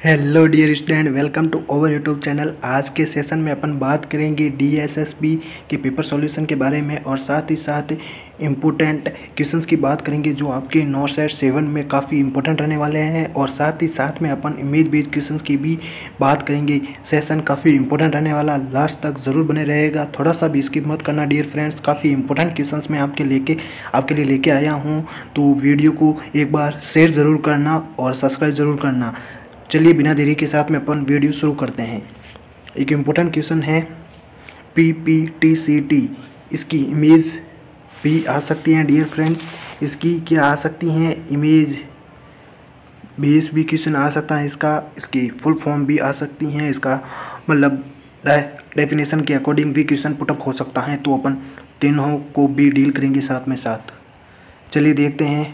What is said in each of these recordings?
Hello dear student welcome to our YouTube channel आज के session में अपन बात करेंगे डीएसएसबी के पेपर सॉल्यूशन के बारे में और साथ ही साथ इम्पोर्टेंट क्वेश्चंस की बात करेंगे जो आपके नौ सेट सेवन में काफ़ी इंपॉर्टेंट रहने वाले हैं और साथ ही साथ में अपन इमेज बेस्ड क्वेश्चंस की भी बात करेंगे। सेशन काफ़ी इंपॉर्टेंट रहने वाला लास्ट तक ज़रूर बने रहेगा। थोड़ा सा भी स्किप मत करना डियर फ्रेंड्स काफ़ी इंपॉर्टेंट क्वेश्चन मैं आपके लेके, आपके लिए लेके आया हूँ। तो वीडियो को एक बार शेयर ज़रूर करना और सब्सक्राइब ज़रूर करना। चलिए बिना देरी के साथ में अपन वीडियो शुरू करते हैं। एक इम्पोर्टेंट क्वेश्चन है P P T C T इसकी इमेज भी आ सकती हैं डियर फ्रेंड्स इसकी क्या आ सकती हैं? इमेज बेस भी क्वेश्चन आ सकता है इसका, इसकी फुल फॉर्म भी आ सकती हैं, इसका मतलब डेफिनेशन के अकॉर्डिंग भी क्वेश्चन पुटअप हो सकता है तो अपन तीनों को भी डील करेंगे साथ में साथ। चलिए देखते हैं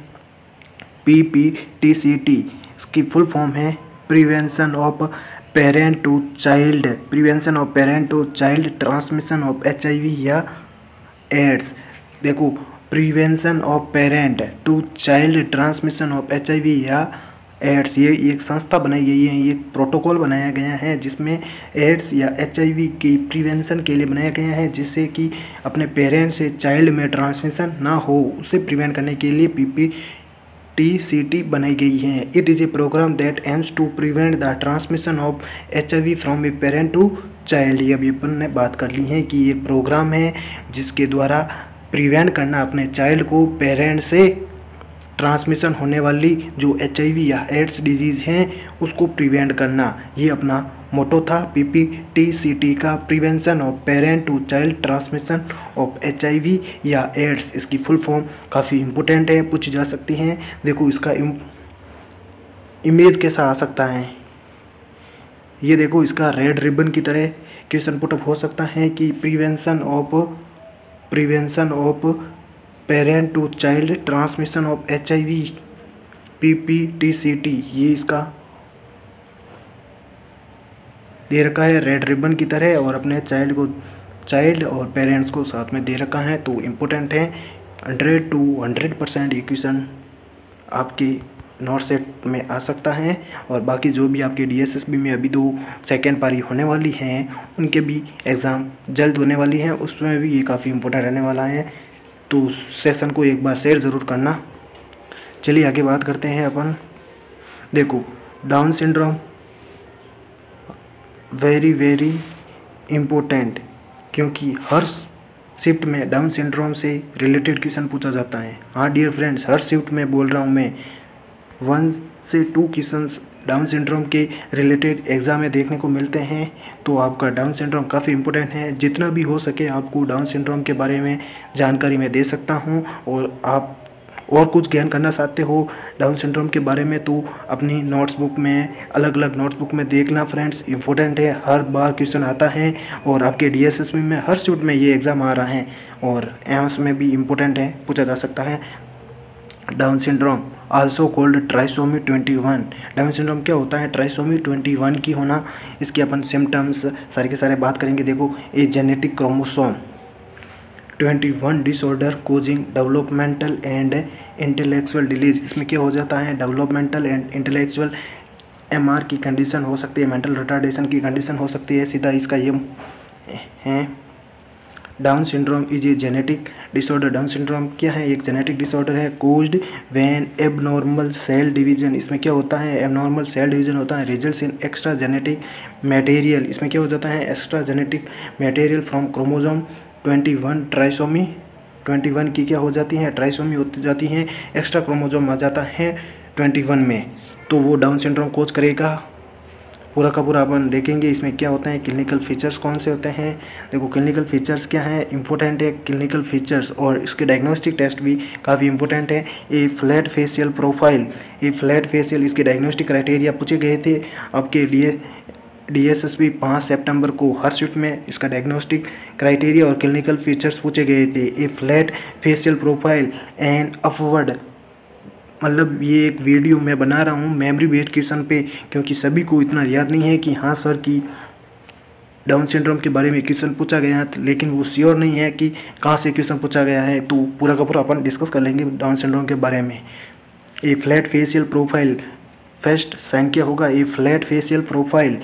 P P T C T इसकी फुल फॉर्म है prevention of parent to child prevention of parent to child transmission of HIV या एड्स देखो prevention of parent to child transmission of HIV या एड्स ये एक संस्था बनाई गई है, ये प्रोटोकॉल बनाया गया है, जिसमें एड्स या एचआईवी की प्रिवेंशन के लिए बनाया गया है, जिससे कि अपने पेरेंट्स से चाइल्ड में ट्रांसमिशन ना हो, उसे प्रिवेंट करने के लिए पीपी टी बनाई गई है। It is a program that aims to prevent the transmission of H I V from a parent to child ये अभी अपन ने बात कर ली है कि ये प्रोग्राम है जिसके द्वारा प्रिवेंट करना अपने चाइल्ड को पेरेंट से ट्रांसमिशन होने वाली जो एचआईवी या एड्स डिज़ीज़ हैं, उसको प्रिवेंट करना। ये अपना मोटो था। पीपीटीसीटी का prevention of parent to child transmission of HIV या एड्स। इसकी फुल फॉर्म काफ़ी इंपॉर्टेंट है, पूछी जा सकती हैं। देखो, इसका इमेज कैसा आ सकता है? ये देखो, इसका रेड रिबन की तरह क्वेश्चन पुटअप हो सकता है कि prevention of prevention of parent to child transmission of H I V P P T C T, ये इसका दे रखा है। रेड रिबन की तरह और अपने चाइल्ड को चाइल्ड और पेरेंट्स को साथ में दे रखा है। तो इम्पोर्टेंट है। Hundred to hundred percent equation आपके नॉर्थ सेट में आ सकता है और बाकी जो भी आपके डीएसएसबी में अभी दो सेकेंड पारी होने वाली हैं, उनके भी एग्ज़ाम जल्द होने वाली हैं। उसमें भी ये काफ़ी इम्पोर्टेंट रहने वाला है। तो सेशन को एक बार शेयर ज़रूर करना। चलिए आगे बात करते हैं अपन। देखो Down syndrome very very important क्योंकि हर शिफ्ट में डाउन सिंड्रोम से रिलेटेड क्वेश्चन पूछा जाता है। हाँ डियर फ्रेंड्स हर शिफ्ट में बोल रहा हूँ मैं वन से टू क्वेश्चन डाउन सिंड्रोम के रिलेटेड एग्ज़ाम में देखने को मिलते हैं तो आपका डाउन सिंड्रोम काफ़ी इंपॉर्टेंट है। जितना भी हो सके आपको डाउन सिंड्रोम के बारे में जानकारी मैं दे सकता हूँ, और आप और कुछ ज्ञान करना चाहते हो डाउन सिंड्रोम के बारे में तो अपनी नोट्स बुक में अलग अलग नोट्स बुक में देखना फ्रेंड्स। इंपॉर्टेंट है, हर बार क्वेश्चन आता है और आपके डी में, हर सूट में ये एग्ज़ाम आ रहा है और एम्स में भी इम्पोर्टेंट है, पूछा जा सकता है। Down syndrome also called trisomy 21 Down syndrome क्या होता है? ट्राइसोमी 21 की होना, इसके अपन सिम्टम्स सारे के सारे बात करेंगे। देखो a genetic chromosome 21 disorder causing developmental and intellectual delays इसमें क्या हो जाता है? डेवलपमेंटल एंड इंटेलेक्चुअल एमआर की कंडीशन हो सकती है मेंटल रिटार्डेशन की कंडीशन हो सकती है। सीधा इसका ये है। Down syndrome is a genetic disorder Down syndrome क्या है? एक जेनेटिक डिसऑर्डर है caused when abnormal cell division इसमें क्या होता है? एबनॉर्मल सेल डिवीज़न होता है result in extra genetic material इसमें क्या हो जाता है? Extra genetic material from chromosome twenty one trisomy, twenty one की क्या हो जाती हैं? ट्राइसोमी होती जाती हैं, एक्स्ट्रा क्रोमोजोम आ जाता है ट्वेंटी वन में। तो वो डाउन सिंड्रोम कोच करेगा। पूरा का पूरा अपन देखेंगे इसमें क्या होते हैं, क्लिनिकल फीचर्स कौन से होते हैं। देखो, क्लिनिकल फीचर्स क्या हैं? इंपॉर्टेंट है क्लिनिकल फीचर्स और इसके डायग्नोस्टिक टेस्ट भी काफ़ी इंपॉर्टेंट है। A flat facial profile, a flat facial, इसके डायग्नोस्टिक क्राइटेरिया पूछे गए थे। आपके लिए डीएसएसबी पाँच सितंबर को हर शिफ्ट में इसका डायग्नोस्टिक क्राइटेरिया और क्लिनिकल फीचर्स पूछे गए थे। A flat facial profile and upward मतलब ये एक वीडियो मैं बना रहा हूँ मेमरी बेस्ड क्वेश्चन पे, क्योंकि सभी को इतना याद नहीं है कि हाँ सर की डाउन सिंड्रोम के बारे में क्वेश्चन पूछा गया है लेकिन वो श्योर नहीं है कि कहाँ से क्वेश्चन पूछा गया है। तो पूरा का पूरा अपन डिस्कस कर लेंगे डाउन सिंड्रोम के बारे में। A flat facial profile first क्या होगा। A flat facial profile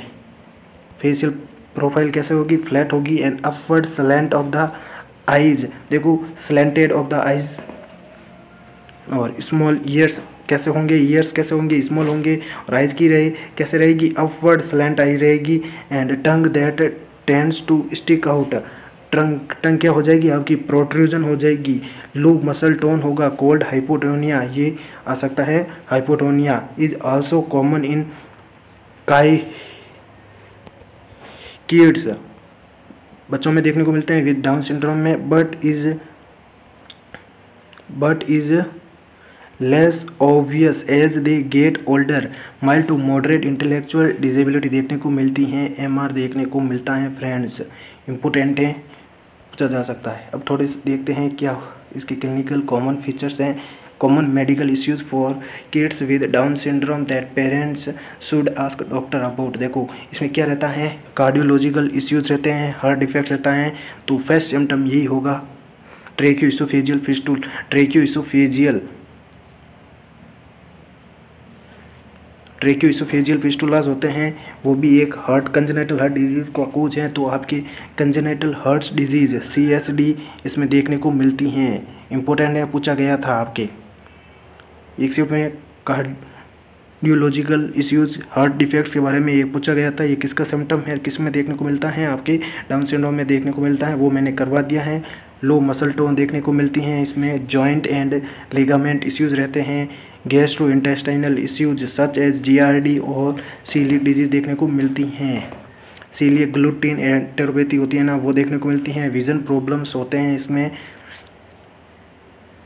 facial profile कैसे होगी? फ्लैट होगी and upward slant of the eyes देखो स्लेंटेड ऑफ़ द आइज़ और स्मॉल ईयर्स कैसे होंगे? ईयर्स कैसे होंगे? स्मॉल होंगे और आइज़ की रहे, कैसे रहेगी? अपवर्ड स्लेंट आई रहेगी and tongue that tends to stick out trunk tongue क्या हो जाएगी? आपकी प्रोट्रूजन हो जाएगी. लो मसल टोन होगा. कोल्ड हाइपोटोनिया ये आ सकता है. Hypotonia is also common in काई किड्स बच्चों में देखने को मिलते हैं विद डाउन सिंड्रोम में but is but is less obvious as they get older mild to moderate intellectual disability देखने को मिलती हैं एम आर देखने को मिलता है फ्रेंड्स इंपोर्टेंट है, पूछा जा सकता है. अब थोड़े देखते हैं क्या इसके क्लिनिकल कॉमन फीचर्स हैं. Common medical issues for kids with Down syndrome that parents should ask doctor about देखो, इसमें क्या रहता है? कार्डियोलॉजिकल इश्यूज़ रहते हैं हार्ट डिफेक्ट रहता है तो फ़र्स्ट सिम्टम यही होगा। Tracheo oesophageal fistula tracheo oesophageal tracheoesophageal fistulas होते हैं, वो भी एक हार्ट कंजेनेटल हार्ट डिज़ीज़ का कोज है तो आपके कंजेनेटल हार्ट्स डिज़ीज़ सी इसमें देखने को मिलती हैं। इम्पोर्टेंट है, पूछा गया था आपके। एक सिर्फ़ में कार्डियोलॉजिकल इश्यूज़ हार्ट डिफेक्ट्स के बारे में ये पूछा गया था, ये किसका सिम्टम है, किसमें देखने को मिलता है, आपके डाउन सिंड्रोम में देखने को मिलता है, वो मैंने करवा दिया है। लो मसल टोन देखने को मिलती हैं, इसमें जॉइंट एंड लिगामेंट इश्यूज़ रहते हैं gastro intestinal issues such as G R D और सीलिक डिज़ीज़ देखने को मिलती हैं। सीलिक ग्लूटीन एंटेरोपैथी होती है ना वो देखने को मिलती हैं। विजन प्रॉब्लम्स होते हैं, इसमें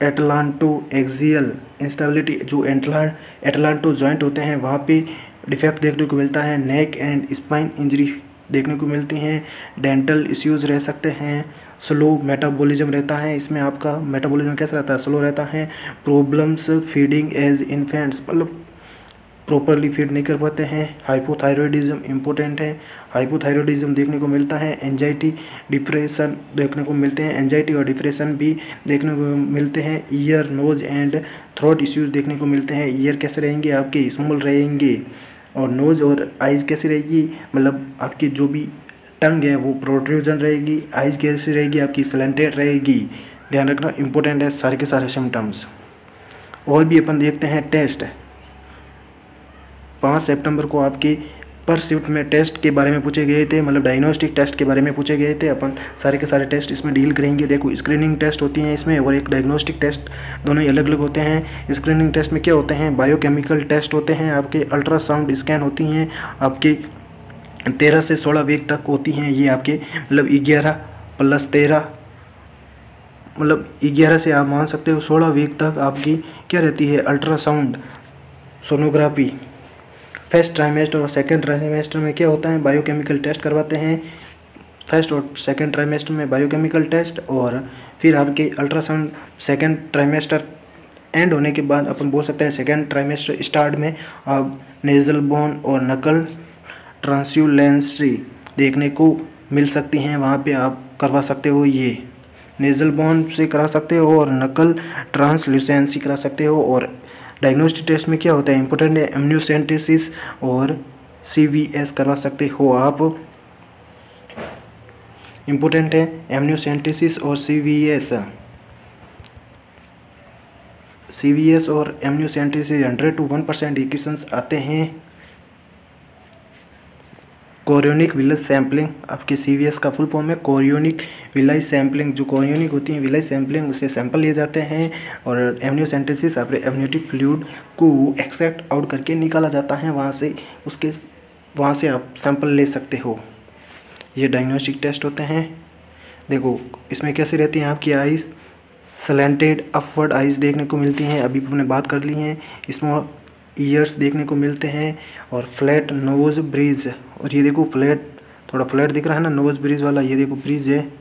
एटलांटो एक्सियल इंस्टेबिलिटी जो एटलान एटलांटो जॉइंट होते हैं, वहाँ पे डिफेक्ट देखने को मिलता है नेक एंड स्पाइन इंजरी देखने को मिलती हैं डेंटल इश्यूज़ रह सकते हैं स्लो मेटाबॉलिज्म रहता है, इसमें आपका मेटाबॉलिज्म कैसा रहता है? स्लो रहता है प्रॉब्लम्स फीडिंग एज इन्फेंट्स मतलब प्रॉपरली फ़ीड नहीं कर पाते हैं हाइपोथायरॉयडिज्म इम्पोर्टेंट है हाइपोथायरॉयडिज्म देखने को मिलता है एनजाइटी डिप्रेशन देखने को मिलते हैं एनजाइटी और डिप्रेशन भी देखने को मिलते हैं ear nose and throat issues देखने को मिलते हैं ईयर कैसे रहेंगे, आपके स्मॉल रहेंगे और नोज़ और आइज़ कैसी रहेगी मतलब आपकी जो भी टंग है वो प्रोट्रूजन रहेगी आइज़ कैसी रहेगी, आपकी सलेंटेड रहेगी। ध्यान रखना इंपॉर्टेंट है सारे के सारे सिम्टम्स और भी अपन देखते हैं टेस्ट पाँच सितंबर को आपकी पर शिफ्ट में टेस्ट के बारे में पूछे गए थे मतलब डायग्नोस्टिक टेस्ट के बारे में पूछे गए थे। अपन सारे के सारे टेस्ट इसमें डील करेंगे। देखो स्क्रीनिंग टेस्ट होती हैं इसमें और एक डायग्नोस्टिक टेस्ट दोनों ही अलग अलग होते हैं। स्क्रीनिंग टेस्ट में क्या होते हैं? बायोकेमिकल टेस्ट होते हैं, आपके अल्ट्रासाउंड स्कैन होती हैं, आपकी तेरह से सोलह वीक तक होती हैं। ये आपके मतलब ग्यारह प्लस तेरह मतलब ग्यारह से आप मान सकते हो, सोलह वीक तक आपकी क्या रहती है? अल्ट्रासाउंड सोनोग्राफी फ़र्स्ट ट्राइमेस्टर और सेकेंड ट्राइमेस्टर में क्या होता है? बायोकेमिकल टेस्ट करवाते हैं। फ़र्स्ट और सेकेंड ट्राइमेस्टर में बायोकेमिकल टेस्ट और फिर आपके अल्ट्रासाउंड सेकेंड ट्राइमेस्टर एंड होने के बाद अपन बोल सकते हैं सेकेंड ट्राइमेस्टर स्टार्ट में आप नेजल बोन और नकल ट्रांस्यूलेंसी देखने को मिल सकती हैं। वहाँ पे आप करवा सकते हो ये। नेजल बोन से करा सकते हो और नकल ट्रांसल्यूसेंसी करा सकते हो और डायग्नोस्टिक टेस्ट में क्या होता है? इंपॉर्टेंट है एम्यूसेंटिसिस और सी वी एस करवा सकते हो आप। इम्पोर्टेंट है एम्यूसेंटिसिस और C V C V S और amniocentesis hundred to one percent equations आते हैं। कोरियोनिक विलेज सैम्पलिंग आपके सीवीएस का फुल फॉर्म है, कोरियोनिक विलाइज सैम्पलिंग जो कोरियोनिक होती है विलाइज सैम्पलिंग उससे सैंपल लिए जाते हैं और एमनियोसेंटेसिस आपके एमनियोटिक फ्लूड को एक्सेप्ट आउट करके निकाला जाता है, वहाँ से उसके, वहाँ से आप सैंपल ले सकते हो। ये डायग्नोस्टिक टेस्ट होते हैं। देखो, इसमें कैसी रहती हैं आपकी आइज़ सलेंटेड अपवर्ड आइज़ देखने को मिलती हैं। अभी हमने बात कर ली हैं। इसमें ईयर्स देखने को मिलते हैं और फ्लैट नोज़ ब्रिज और ये देखो फ्लैट थोड़ा फ्लैट दिख रहा है ना नोज़ ब्रिज वाला, ये देखो ब्रिज है।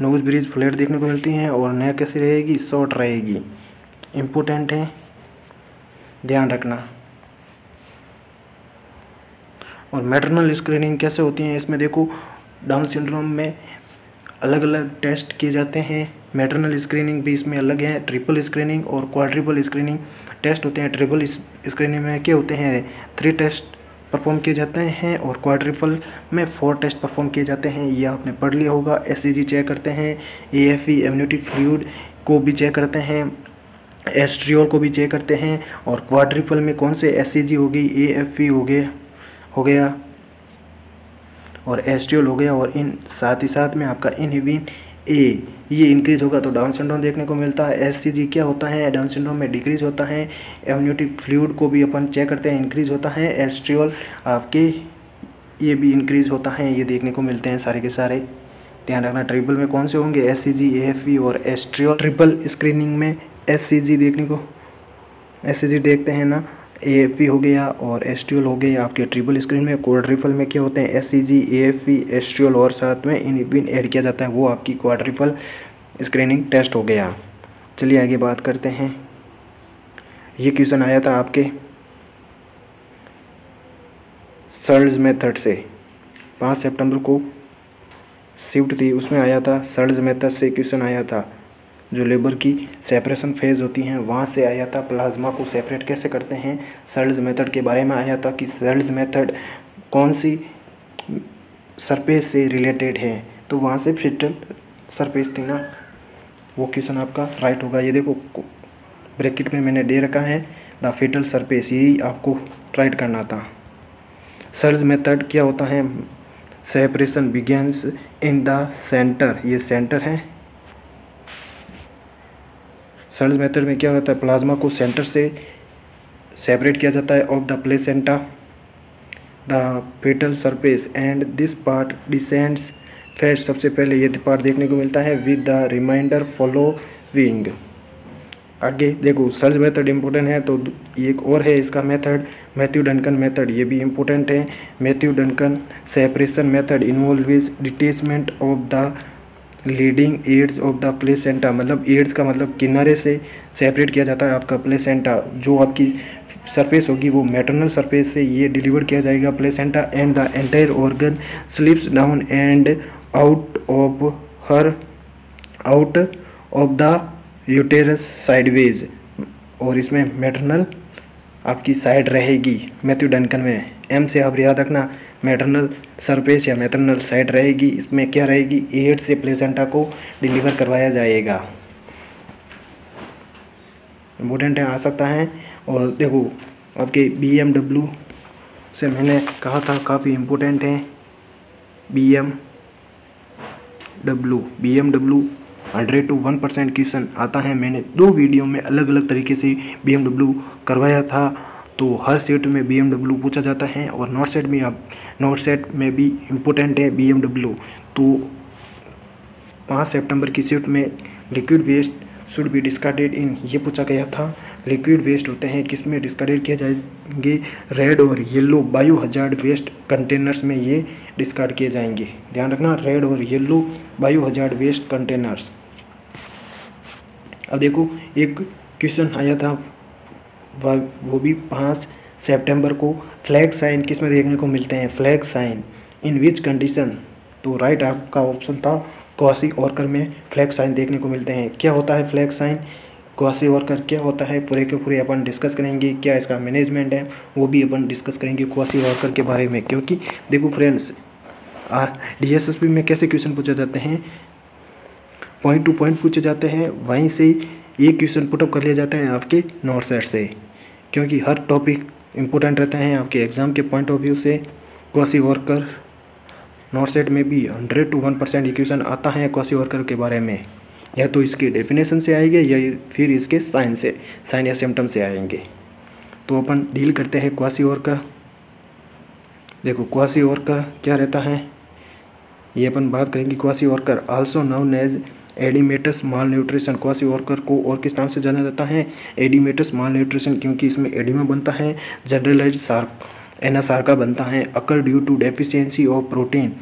नोज़ ब्रिज फ्लैट देखने को मिलती हैं और नया कैसी रहेगी? शॉर्ट रहेगी। इम्पोर्टेंट है। ध्यान रखना। और मैटरनल स्क्रीनिंग कैसे होती है? इसमें देखो डाउन सिंड्रोम में अलग अलग टेस्ट किए जाते हैं। मैटरनल स्क्रीनिंग भी इसमें अलग है। ट्रिपल स्क्रीनिंग और क्वाड्रिपल स्क्रीनिंग टेस्ट होते हैं, ट्रिपल स्क्रीनिंग में क्या होते हैं थ्री टेस्ट परफॉर्म किए जाते हैं और क्वाड्रिपल में फोर टेस्ट परफॉर्म किए जाते हैं, ये आपने पढ़ लिया होगा। एस चेक करते हैं A F E amniotic fluid को भी चेक करते हैं एस्ट्रियोल को भी चेक करते हैं और क्वाड्रिपल में कौन से एस होगी ए एफ़ ई हो गया हो गया और एस्ट्रियोल हो गया और इन साथ ही साथ में आपका इनहिबिन ए ये इंक्रीज होगा तो डाउन सिंड्रोम देखने को मिलता है एससीजी क्या होता है? डाउन सिंड्रोम में डिक्रीज होता है एम्यूनिटिक फ्लूड को भी अपन चेक करते हैं इंक्रीज होता है एस्ट्रियोल आपके ये भी इंक्रीज होता है, ये देखने को मिलते हैं सारे के सारे। ध्यान रखना ट्रिपल में कौन से होंगे? S C G F E और एस्ट्रियोल ट्रिपल स्क्रीनिंग में एस सी जी देखने को एस सी जी देखते हैं ना। ए एफ़ हो गया और एस्ट्रियोल हो गया, आपके ट्रिपल स्क्रीन में क्वाड्रिफल में क्या होते हैं? S C G F oestriol और साथ में इन बिन ऐड किया जाता है, वो आपकी क्वाड्रिफल स्क्रीनिंग टेस्ट हो गया। चलिए आगे बात करते हैं। ये क्वेश्चन आया था आपके सर्ज मेथड से। पाँच सितंबर को शिफ्ट थी, उसमें आया था सर्ज मेथड से क्वेश्चन आया था। जो लेबर की सेपरेशन फ़ेज़ होती हैं, वहाँ से आया था प्लाज्मा को सेपरेट कैसे करते हैं? सर्ल्स मेथड के बारे में आया था कि सर्ल्स मेथड कौन सी सरफेस से रिलेटेड है? तो वहाँ से फिटल सरफेस थी ना? वो क्वेश्चन आपका राइट होगा। ये देखो ब्रैकेट में मैंने दे रखा है द फिटल सरफेस यही आपको राइट करना था। सर्ज मेथड क्या होता है? Separation begins in the centre ये सेंटर है। सर्ज मेथड में क्या होता है? प्लाज्मा को सेंटर से सेपरेट किया जाता है of the placenta the fetal surface and this part descends first सबसे पहले ये पार्ट देखने को मिलता है with the remainder following आगे देखो सर्च मेथड इम्पोर्टेंट है तो एक और है इसका मेथड मैथ्यू डनकन मेथड ये भी इम्पोर्टेंट है. Matthews Duncan separation method involve detachment of the leading edges of the placenta मतलब एड्स का मतलब किनारे से सेपरेट किया जाता है आपका प्लेसेंटा जो आपकी सरफेस होगी वो मेटरनल सरफेस से ये डिलीवर किया जाएगा placenta and the entire organ slips down and out of her out of the uterus sideways और इसमें मेटरनल आपकी साइड रहेगी मैथ्यू डनकन में। एम से आप याद रखना मैटरनल सरफेस या मैटरनल साइड रहेगी। इसमें क्या रहेगी? एड से प्लेसेंटा को डिलीवर करवाया जाएगा। इम्पोर्टेंट है, आ सकता है। और देखो, आपके बी एम से मैंने कहा था, काफ़ी इम्पोर्टेंट है। B M W B M W hundred to one percent question आता है। मैंने दो वीडियो में अलग अलग तरीके से बी एम डब्ल्यू करवाया था। तो हर सेट में बीएमडब्ल्यू पूछा जाता है और नॉर्थ सेट में आप नॉर्थ सेट में भी इम्पोर्टेंट है बीएमडब्ल्यू तो पाँच सितंबर की सेट में liquid waste should be discarded in ये पूछा गया था। लिक्विड वेस्ट होते हैं, किसमें डिस्कार्डेड किए जाएँगे? रेड और yellow biohazard waste containers में ये डिस्कार्ड किए जाएँगे। ध्यान रखना रेड और yellow biohazard waste containers अब देखो, एक क्वेश्चन आया था वो भी पाँच सेप्टेम्बर को फ्लैग साइन किसमें देखने को मिलते हैं? Flag sign in which condition तो राइट आपका ऑप्शन था क्वासी ऑर्कर में फ्लैग साइन देखने को मिलते हैं। क्या होता है फ्लैग साइन क्वासी ऑर्कर क्या होता है? पूरे के पूरे अपन डिस्कस करेंगे क्या इसका मैनेजमेंट है, वो भी अपन डिस्कस करेंगे क्वासी ऑर्कर के बारे में। क्योंकि देखो फ्रेंड्स आर डी में कैसे क्वेश्चन पूछे जाते हैं? पॉइंट टू पॉइंट पूछे जाते हैं, वहीं से ये क्वेश्चन पुटअप कर लिया जाता है आपके नोट सेट से। क्योंकि हर टॉपिक इम्पोर्टेंट रहते हैं आपके एग्ज़ाम के पॉइंट ऑफ़ व्यू से। क्वासी वर्कर नोट सेट में भी hundred to one percent equation आता है क्वासी वर्कर के बारे में। या तो इसके डेफिनेशन से आएँगे या फिर इसके साइन से साइन या सिम्टम से आएँगे। तो अपन डील करते हैं क्वासी वर्कर देखो क्वासी वर्कर क्या रहता है? ये अपन बात करेंगे kwashiorkor also known as oedematous malnutrition kwashiorkor को और किस नाम से जाना जाता है? एडिमेटस माल न्यूट्रिशन क्योंकि इसमें एडिमा बनता है जनरलाइज सार्क एनासार्का बनता है occur due to deficiency of protein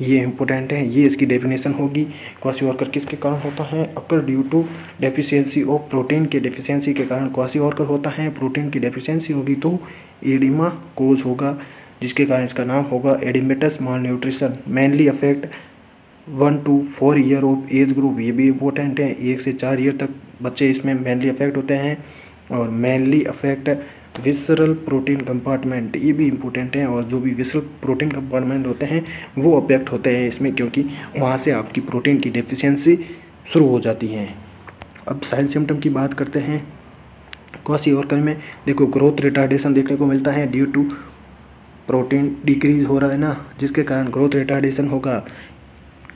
ये इंपॉर्टेंट है, ये इसकी डेफिनेशन होगी। क्वासी वर्कर किसके कारण होता है? Occur due to deficiency of protein के डेफिशिएंसी के कारण क्वासी वर्कर होता है। प्रोटीन की डेफिशिएंसी होगी तो एडिमा कोज होगा, जिसके कारण इसका नाम होगा oedematous malnutrition mainly affect one, two, four year of age group, ये भी इम्पोर्टेंट है। एक से चार ईयर तक बच्चे इसमें मेनली अफेक्ट होते हैं और mainly affect visceral protein compartment ये भी इम्पोर्टेंट है और जो भी विसरल प्रोटीन कंपार्टमेंट होते हैं, वो अफेक्ट होते हैं इसमें क्योंकि वहाँ से आपकी प्रोटीन की डेफिशिएंसी शुरू हो जाती है। अब साइन सिम्टम की बात करते हैं। क्वासी और कल में देखो ग्रोथ रिटार्डेशन देखने को मिलता है। ड्यू टू प्रोटीन डिक्रीज हो रहा है ना, जिसके कारण ग्रोथ रिटार्डेशन होगा।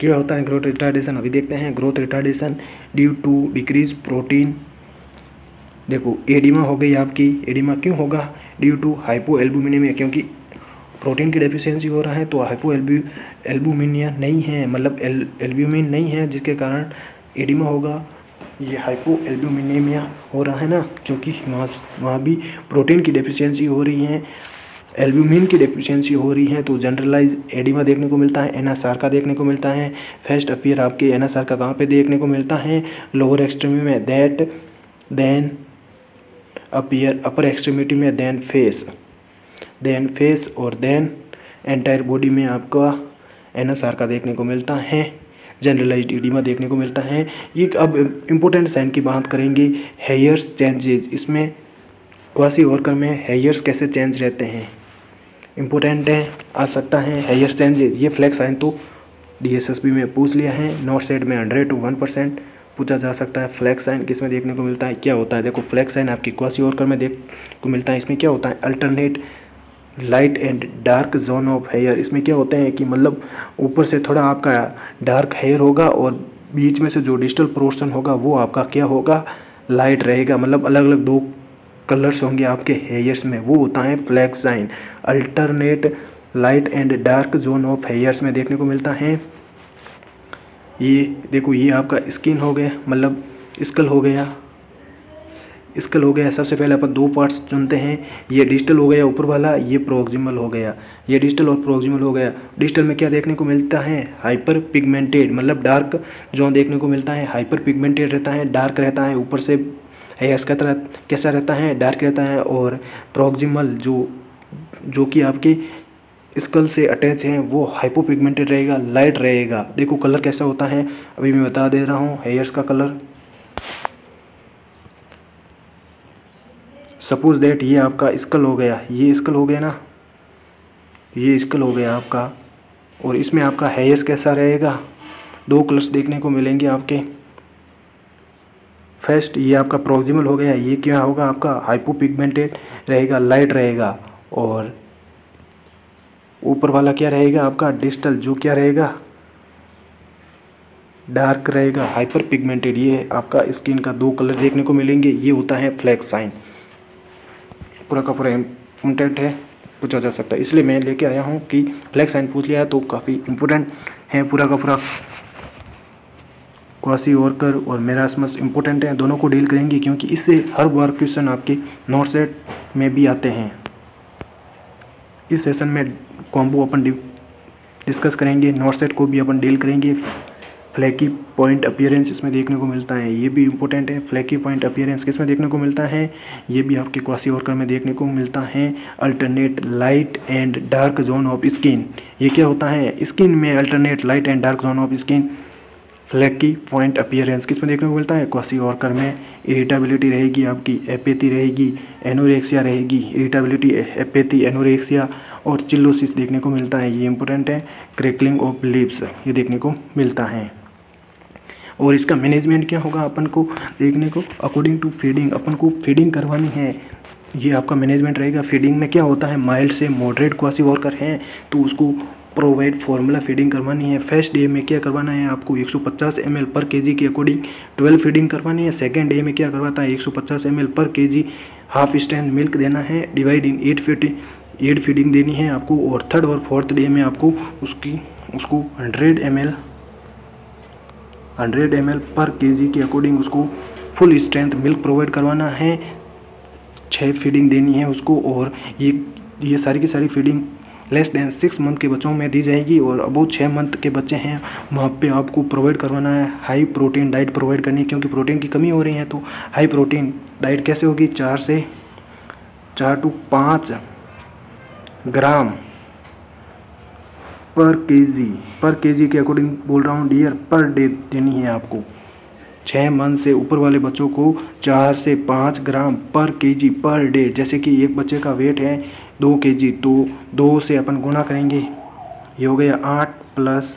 क्या होता है ग्रोथ रिटार्डेशन अभी देखते हैं growth retardation due to decrease protein देखो एडिमा हो गई आपकी एडिमा क्यों होगा? ड्यू टू हाइपो एल्बुमिनियम क्योंकि प्रोटीन की डेफिशिएंसी हो रहा है तो हाइपो एल्ब्यू एल्बुमिनिया नहीं है मतलब एल एल्ब्यूमिन नहीं है, जिसके कारण एडिमा होगा। ये हाइपो एल्ब्यूमिनियमिया हो रहा है ना, क्योंकि वहाँ वहाँ भी प्रोटीन की डेफिशिएंसी हो रही है। एल्ब्यूमिन की डेफिशिएंसी हो रही है तो जनरलाइज एडिमा देखने को मिलता है एनासार का देखने को मिलता है फेस्ट अफियर आपके एनासार का कहाँ पे देखने को मिलता है लोअर एक्सट्रीमी में that then appear upper extremity में देन फेस देन फेस और देन एंटायर बॉडी में आपका एनएसआर का देखने को मिलता है जनरलाइज इडीमा देखने को मिलता है। ये अब इम्पोर्टेंट साइन की बात करेंगे हेयर्स चेंजेज इसमें क्वासी वर्कर में हेयर्स कैसे चेंज रहते हैं? इम्पोर्टेंट है, आ सकता है हेयर्स चेंजेज ये फ्लैक्स साइन तो डीएसएसबी में पूछ लिया है नॉर्थ साइड में हंड्रेड टू वन परसेंट पूछा जा सकता है फ्लैक्स साइन किसमें देखने को मिलता है, क्या होता है? देखो फ्लैक्स साइन आपकी क्वासी ऑर्कर में देख, को मिलता है, इसमें क्या होता है? Alternate light and dark zone of hair इसमें क्या होते हैं कि मतलब ऊपर से थोड़ा आपका डार्क हेयर होगा और बीच में से जो डिजिटल पोर्शन होगा, वो आपका क्या होगा? लाइट रहेगा मतलब अलग अलग दो कलर्स होंगे आपके हेयर्स में। वो होता है flag sign alternate light and dark zone of hairs में देखने को मिलता है। ये देखो, ये आपका स्किन हो गया मतलब स्कल हो गया। स्कल हो गया, सबसे पहले अपन दो पार्ट्स चुनते हैं। ये डिजिटल हो गया ऊपर वाला, ये प्रोक्सिमल हो गया। ये डिजिटल और प्रोक्सिमल हो गया। डिजिटल में क्या देखने को मिलता है? हाइपर पिगमेंटेड मतलब डार्क जो देखने को मिलता है। हाइपर पिगमेंटेड रहता है डार्क रहता है, ऊपर से हेयर्स का तरह कैसा रहता है डार्क रहता है और प्रोक्सिमल जो जो कि आपके स्कल से अटैच हैं, वो हाइपोपिगमेंटेड रहेगा लाइट रहेगा। देखो कलर कैसा होता है, अभी मैं बता दे रहा हूँ हेयर्स का कलर सपोज़ दैट ये आपका स्कल हो गया, ये स्कल हो गया ना? ये स्कल हो गया आपका, और इसमें आपका हेयर्स कैसा रहेगा? दो कलर्स देखने को मिलेंगे आपके। फ़र्स्ट ये आपका प्रोक्सिमल हो गया, ये क्या होगा आपका? हाइपोपिगमेंटेड रहेगा लाइट रहेगा और ऊपर वाला क्या रहेगा आपका? डिजिटल जो क्या रहेगा? डार्क रहेगा हाइपर पिगमेंटेड ये आपका स्किन का दो कलर देखने को मिलेंगे, ये होता है फ्लैक्स साइन पूरा का पूरा इम्पोर्टेंट है, पूछा जा सकता है। इसलिए मैं लेके आया हूँ कि फ्लैक्स साइन पूछ लिया है तो काफ़ी इम्पोर्टेंट है, पूरा का पूरा क्वासी वर्कर और मेरासमस इम्पोर्टेंट है, दोनों को डील करेंगे क्योंकि इससे हर बार क्वेश्चन आपके नॉर्थ सेट में भी आते हैं। इस सेशन में कॉम्बो अपन डिस्कस करेंगे नॉर्थ सेट को भी अपन डील करेंगे। फ्लैकी पॉइंट अपियरेंस इसमें देखने को मिलता है, ये भी इंपॉर्टेंट है। फ्लैकी पॉइंट अपियरेंस किसमें देखने को मिलता है? ये भी आपके क्वासी वर्कर में देखने को मिलता है। Alternate light and dark zone of skin ये क्या होता है? स्किन में alternate light and dark zone of skin flaky paint appearance किसमें देखने को मिलता है? क्वासी ऑर्कर में इरिटेबिलिटी रहेगी आपकी एपेथी रहेगी एनोरेक्सिया रहेगी इरिटेबिलिटी एपेथी एनोरेक्सिया और चिल्लोसिस देखने को मिलता है। ये इंपॉर्टेंट है। क्रैकलिंग ऑफ़ लिप्स ये देखने को मिलता है। और इसका मैनेजमेंट क्या होगा अपन को देखने को? अकॉर्डिंग टू फीडिंग अपन को फीडिंग करवानी है। ये आपका मैनेजमेंट रहेगा। फीडिंग में क्या होता है? माइल्ड से मॉडरेट क्वासी वर्कर हैं तो उसको प्रोवाइड फार्मूला फीडिंग करवानी है। फ़र्स्ट डे में क्या करवाना है? आपको 150 ml पर केजी के अकॉर्डिंग 12 फीडिंग करवानी है। सेकेंड डे में क्या करवाता है? 150 ml पर केजी हाफ़ स्टैंड मिल्क देना है। Divide in eight feeding eight feeding देनी है आपको। और थर्ड और फोर्थ डे में आपको उसकी, उसको 100 एम एल हंड्रेड एम पर के के अकॉर्डिंग उसको फुल स्ट्रेंथ मिल्क प्रोवाइड करवाना है। छः फीडिंग देनी है उसको। और ये ये सारी की सारी feeding less than six month के बच्चों में दी जाएगी और अबो छः मंथ के बच्चे हैं, वहाँ पे आपको प्रोवाइड करवाना है हाई प्रोटीन डाइट प्रोवाइड करनी है क्योंकि प्रोटीन की कमी हो रही है तो हाई प्रोटीन डाइट कैसे होगी? चार से चार टू पाँच ग्राम पर केजी पर केजी के अकॉर्डिंग बोल रहा हूँ डियर पर डे देनी है आपको। छः मंथ से ऊपर वाले बच्चों को चार से पाँच ग्राम पर केजी पर डे जैसे कि एक बच्चे का वेट है दो केजी तो दो से अपन गुणा करेंगे। ये हो गया आठ प्लस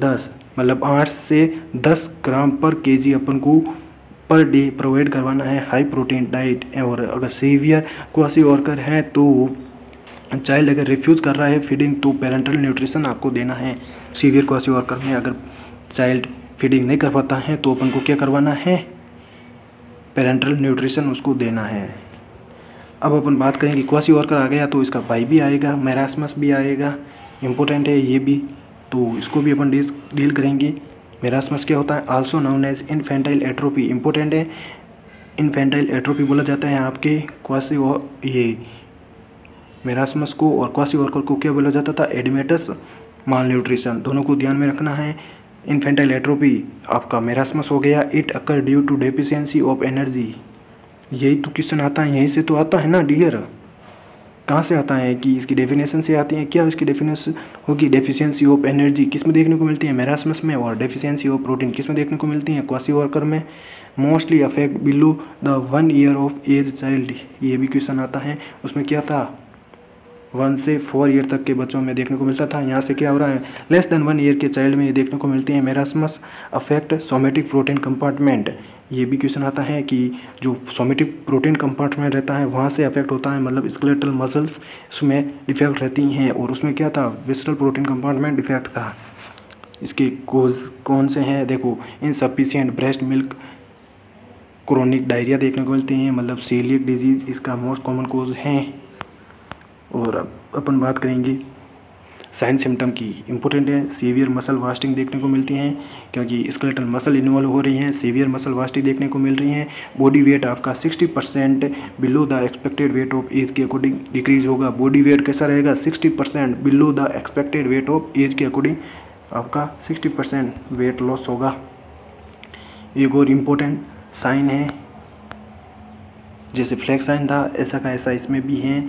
दस। मतलब आठ से दस ग्राम पर केजी अपन को पर डे प्रोवाइड करवाना है हाई प्रोटीन डाइट। और अगर सीवियर क्वासी वर्कर है तो चाइल्ड अगर रिफ्यूज़ कर रहा है फीडिंग तो पेरेंटल न्यूट्रिशन आपको देना है। सीवियर क्वासी वर्कर में अगर चाइल्ड फीडिंग नहीं कर पाता है तो अपन को क्या करवाना है? पेरेंटल न्यूट्रिशन उसको देना है। अब अपन बात करेंगे क्वासी वर्कर आ गया तो इसका भाई भी आएगा, मेरासमस भी आएगा इम्पोर्टेंट है ये भी तो इसको भी अपन डील करेंगे। मेरासमस क्या होता है? Also known as infantile atrophy important है। इनफेंटाइल एट्रोपी बोला जाता है आपके क्वासी ये मेरासमस को, और क्वासी वर्कर को क्या बोला जाता था? एडमेटस माल न्यूट्रिशन दोनों को ध्यान में रखना है। इन्फेंटाइल एट्रोपी आपका मेरासमस हो गया। It occur due to deficiency of energy यही तो क्वेश्चन आता है, यहीं से तो आता है ना डियर कहाँ से आता है कि इसकी डेफिनेशन से आती है? क्या इसकी डेफिनेशन होगी? डेफिशिएंसी ऑफ़ एनर्जी किसमें देखने को मिलती है? मेरासमस में और डेफिशिएंसी ऑफ़ प्रोटीन किसमें देखने को मिलती है? क्वासी वर्कर में। Mostly affect below the one year of age child ये भी क्वेश्चन आता है। उसमें क्या था? वन से फोर ईयर तक के बच्चों में देखने को मिलता था। यहाँ से क्या हो रहा है? लेस देन वन ईयर के चाइल्ड में ये देखने को मिलती है marasmus affect somatic protein compartment ये भी क्वेश्चन आता है कि जो सोमेटिक प्रोटीन कंपार्टमेंट रहता है, वहाँ से अफेक्ट होता है मतलब स्केलेटल मसल्स उसमें डिफेक्ट रहती हैं और उसमें क्या था? विस्टल प्रोटीन कंपार्टमेंट डिफेक्ट था। इसके कोज कौन से हैं? देखो insufficient breast milk chronic diarrhoea देखने को मिलती हैं मतलब सीलियक डिज़ीज़ इसका मोस्ट कॉमन कोज हैं। और अब अपन बात करेंगे साइन सिम्टम की। इंपॉर्टेंट है सीवियर मसल वास्टिंग देखने को मिलती हैं, क्योंकि स्केलेटल मसल इन्वॉल्व हो रही हैं सीवियर मसल वास्टिंग देखने को मिल रही हैं। बॉडी वेट आपका 60 percent below the expected weight of age के अकॉर्डिंग डिक्रीज होगा। बॉडी वेट कैसा रहेगा? 60 percent below the expected weight of age के अकॉर्डिंग आपका 60 परसेंट वेट लॉस होगा। एक और इम्पोर्टेंट साइन है, जैसे फ्लैक्स साइन था, ऐसा का ऐसा इसमें भी है।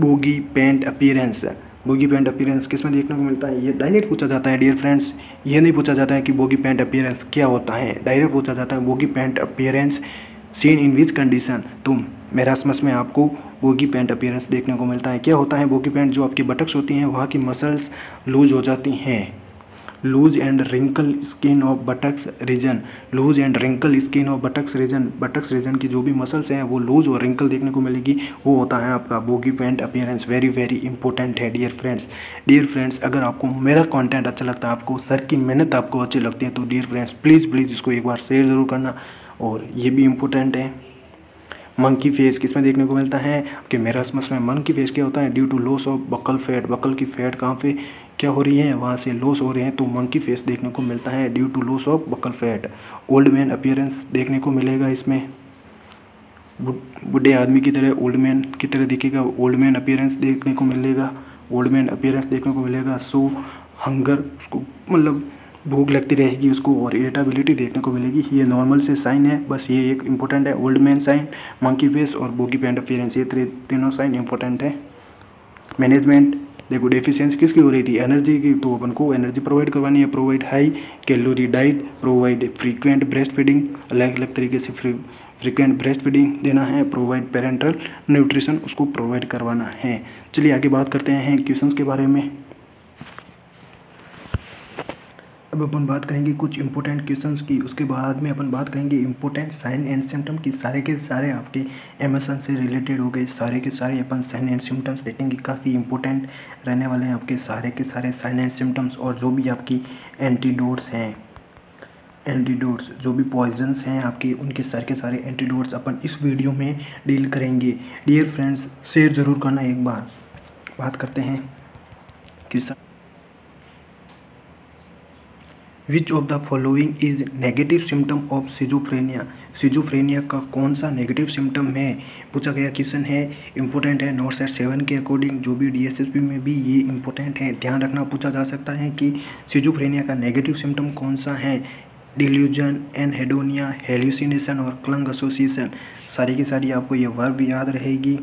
Baggy pant appearance baggy pant appearance किसमें देखने को मिलता है? ये डायरेक्ट पूछा जाता है डियर फ्रेंड्स ये नहीं पूछा जाता है कि बोगी पेंट अपीयरेंस क्या होता है। डायरेक्ट पूछा जाता है baggy pant appearance seen in which condition तुम, मेरासमस में आपको बोगी पेंट अपीयरेंस देखने को मिलता है। क्या होता है? बोगी पेंट जो आपकी बटक्स होती हैं, वहाँ की मसल्स लूज हो जाती हैं। Loose and wrinkle skin of buttocks region loose and wrinkle skin of buttocks region buttocks region की जो भी मसल्स हैं, वो लूज और रिंकल देखने को मिलेगी। वो होता है आपका baggy pant appearance very very important है डियर फ्रेंड्स डियर फ्रेंड्स अगर आपको मेरा कॉन्टेंट अच्छा लगता है, आपको सर की मेहनत आपको अच्छी लगती है तो डियर फ्रेंड्स प्लीज़ प्लीज़ इसको एक बार शेयर ज़रूर करना। और ये भी इम्पोर्टेंट है। मंकी फेस किसमें देखने को मिलता है? कि मेरासमस में मंकी फेस क्या होता है? Due to loss of buccal fat buccal की फैट कहाँ पे क्या हो रही है? वहाँ से लॉस हो रहे हैं तो मंकी फेस देखने को मिलता है due to loss of buccal fat old man appearance देखने को मिलेगा इसमें। बुढ़े आदमी की तरह ओल्ड मैन की तरह दिखेगा। ओल्ड मैन अपियरेंस देखने को मिलेगा। ओल्ड मैन अपियरेंस देखने को मिलेगा। सो हंगर उसको मतलब भूख लगती रहेगी उसको और इरिटेबिलिटी देखने को मिलेगी। ये नॉर्मल से साइन है। बस ये एक इंपॉर्टेंट है। Old man sign monkey face और बोगी पेंट अपियरेंस ये तीनों साइन इंपॉर्टेंट है। मैनेजमेंट देखो डेफिशिएंसी किसकी हो रही थी? एनर्जी की। तो अपन को एनर्जी प्रोवाइड करवानी है। Provide high calorie diet provide frequent breast feeding अलग अलग तरीके से फ्री फ्रीक्वेंट ब्रेस्ट फीडिंग देना है प्रोवाइड पेरेंटल न्यूट्रिशन उसको प्रोवाइड करवाना है। चलिए आगे बात करते हैं क्वेश्चंस के बारे में। अब अपन बात करेंगे कुछ इंपॉर्टेंट क्वेश्चंस की। उसके बाद में अपन बात करेंगे इंपॉर्टेंट साइन एंड सिम्टम की। सारे के सारे आपके एमएसएन से रिलेटेड हो गए। सारे के सारे अपन साइन एंड सिम्टम्स देखेंगे। काफ़ी इंपॉर्टेंट रहने वाले हैं आपके सारे के सारे साइन एंड सिम्टम्स और जो भी आपकी एंटीडोट्स हैं एंटीडोट्स जो भी पॉइजन्स हैं आपके, उनके सारे के सारे एंटीडोट्स अपन इस वीडियो में डील करेंगे। डियर फ्रेंड्स शेयर ज़रूर करना एक बार। बात करते हैं। Question which of the following is negative symptom of schizophrenia schizophrenia का कौन सा नेगेटिव सिम्टम है? पूछा गया क्वेश्चन है इंपॉर्टेंट है नोट सेट सेवन के अकॉर्डिंग जो भी डीएसएसपी में भी ये इंपॉर्टेंट है, ध्यान रखना पूछा जा सकता है कि सिजोफ्रेनिया का नेगेटिव सिम्टम कौन सा है? डिल्यूजन एन हेडोनिया हेल्यूसिनेशन और क्लंग एसोसिएशन सारी की सारी आपको ये वर्ब याद रहेगी।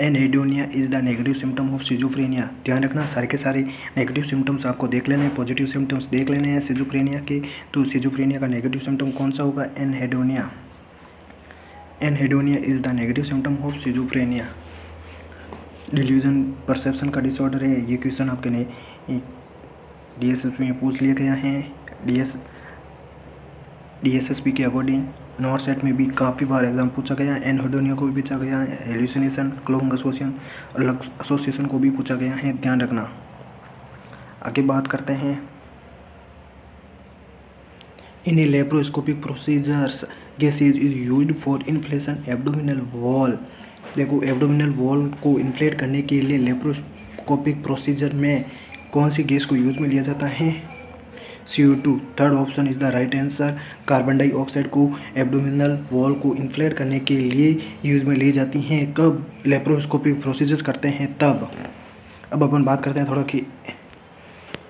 Anhedonia is the negative symptom of schizophrenia ध्यान रखना, सारे के सारे नेगेटिव सिम्टम्स आपको देख लेने हैं पॉजिटिव सिम्टम्स देख लेने हैं सिजोफ्रेनिया के। तो सिजोफ्रेनिया का नेगेटिव सिम्टम कौन सा होगा? Anhedonia. Anhedonia is the negative symptom of schizophrenia delusion perception का डिसऑर्डर है। ये क्वेश्चन आपके नहीं डी एस एस पी में पूछ लिया गया है। D S D S S P के अकॉर्डिंग नॉर्थ सेट में भी काफ़ी बार एग्ज़ाम पूछा गया है। एनहोडोनिया को भी पूछा गया है। हेल्यूसिनेशन क्लोंग एसोसिएशन एसोसिएशन को भी पूछा गया है। ध्यान रखना। आगे बात करते हैं। In laparoscopic procedures gases is use for inflation abdominal wall देखो एब्डोमिनल वॉल को इन्फ्लेट करने के लिए लेप्रोस्कोपिक प्रोसीजर में कौन सी गैस को यूज़ में लिया जाता है? C two third option is the right answer carbon dioxide को एब्डोमिनल वॉल को इन्फ्लेट करने के लिए यूज़ में ली जाती हैं। कब लेप्रोस्कोपिक प्रोसीजर्स करते हैं? तब। अब अपन बात करते हैं थोड़ा कि